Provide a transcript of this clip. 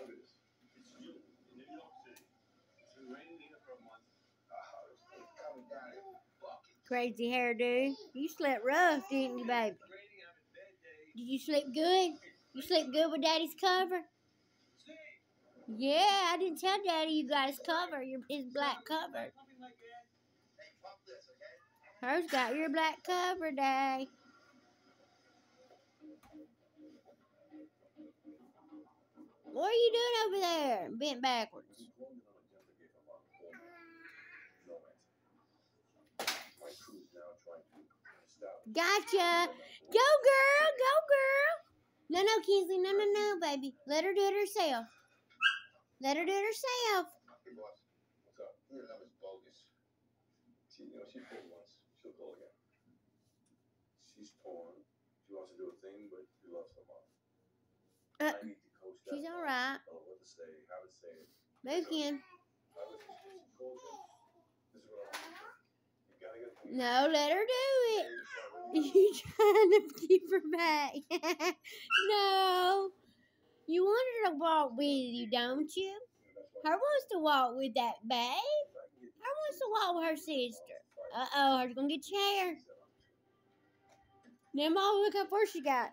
at this. It's you. Crazy slept rough, didn't you, baby? Did you sleep good? You sleep good with Daddy's cover? Yeah, I didn't tell Daddy you his cover, your his black cover. Hers got your black cover, Daddy. What are you doing over there, bent backwards? Gotcha. Go, girl. Go, girl. No, no, Kinsley. No, no, no, baby. Let her do it herself. Let her do it herself. Hey, boss. What's up? Your number's bogus. She, you know, she pulled once. She'll call again. She's torn. She wants to do a thing, but she loves her mom. Uh, I need to coach that. she's all right. Tell her what to say, how to say it. Move, Ken. I listen to she calls you. This is what I want you to do. You gotta get a No, let her do it. You You trying to keep her back? no. You want her to walk with you, don't you? Her wants to walk with that babe. Her wants to walk with her sister. Uh oh, her's gonna get chair. hair. Now, Mom, look how far she got.